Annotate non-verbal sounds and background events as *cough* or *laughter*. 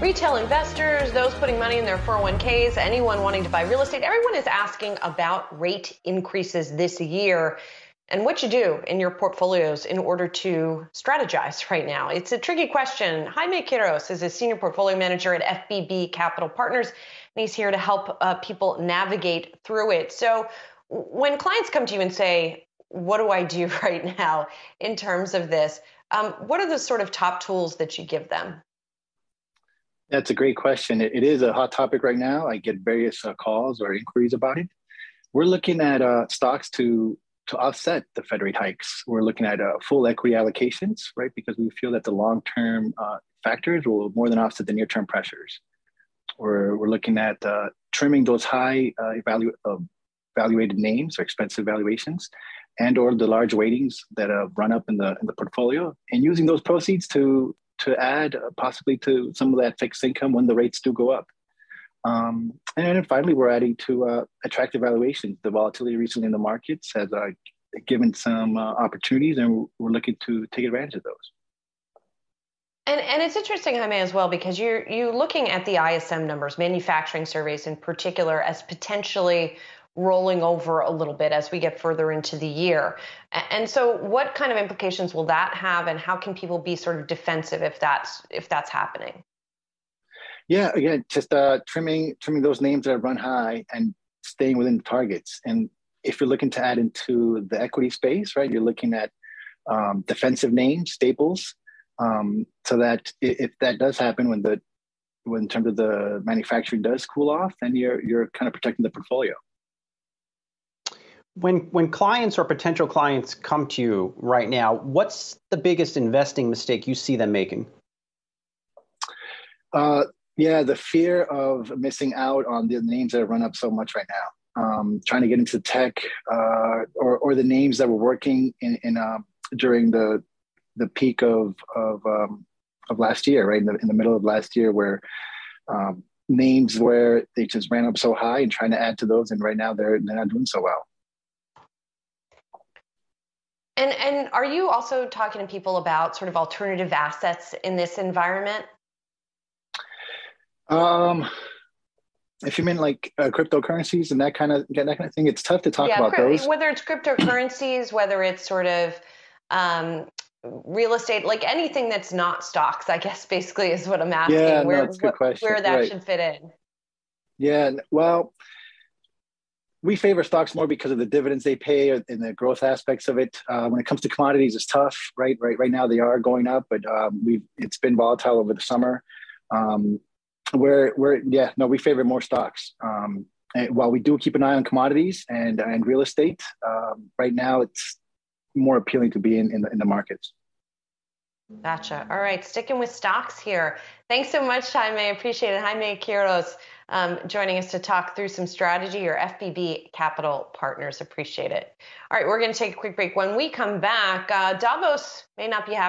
Retail investors, those putting money in their 401ks, anyone wanting to buy real estate, everyone is asking about rate increases this year and what you do in your portfolios in order to strategize right now. It's a tricky question. Jaime Quiros is a senior portfolio manager at FBB Capital Partners, and he's here to help uh, people navigate through it. So, when clients come to you and say, What do I do *laughs* right now in terms of this? Um, what are the sort of top tools that you give them? That's a great question. it, is a hot topic right now. I get various uh, calls or inquiries about it. We're looking at uh, stocks to to offset the Fed rate hikes. We're looking at uh, full equity allocations, right? Because we feel that the long term uh, factors will more than offset the near term pressures. We're, we're looking at uh, trimming those high uh, evalu- evaluated names or expensive valuations and or the large weightings that have run up in the in the portfolio and using those proceeds to to add uh, possibly to some of that fixed income when the rates do go up um, and then finally, we're adding to uh, attractive valuations. The volatility recently in the markets has uh, given some uh, opportunities, and we're looking to take advantage of those. And, and it's interesting, Jaime, as well, because you're you looking at the ISM numbers, manufacturing surveys in particular, as potentially rolling over a little bit as we get further into the year. And so, what kind of implications will that have, and how can people be sort of defensive if that's if that's happening? Yeah, again, just uh, trimming trimming those names that run high and staying within targets. And if you're looking to add into the equity space, right, you're looking at um, defensive names, staples, um, so that if that does happen when the when in terms of the manufacturing does cool off, then you're you're kind of protecting the portfolio. When when clients or potential clients come to you right now, what's the biggest investing mistake you see them making? Uh, yeah, the fear of missing out on the names that run up so much right now. Um, trying to get into tech uh, or or the names that were working in, in um, during the the peak of of um, of last year, right in the in the middle of last year, where um, names where they just ran up so high and trying to add to those, and right now they're they're not doing so well. And and are you also talking to people about sort of alternative assets in this environment? Um, if you mean like uh, cryptocurrencies and that kind of that kind of thing, it's tough to talk yeah, about those. Whether it's cryptocurrencies, whether it's sort of um, real estate, like anything that's not stocks, I guess basically is what I'm asking. Yeah, where, no, that's a good question. Where that right. should fit in. Yeah, well, we favor stocks more because of the dividends they pay and the growth aspects of it. Uh, when it comes to commodities, it's tough, right? Right, right now they are going up, but um, we've it's been volatile over the summer. Um, we're we're yeah no we favor more stocks um, while we do keep an eye on commodities and and real estate um, right now it's more appealing to be in in the, in the markets gotcha all right sticking with stocks here thanks so much jaime appreciate it jaime quiros um, joining us to talk through some strategy. Or fbb capital partners appreciate it. All right we're going to take a quick break. When we come back uh, davos may not be happening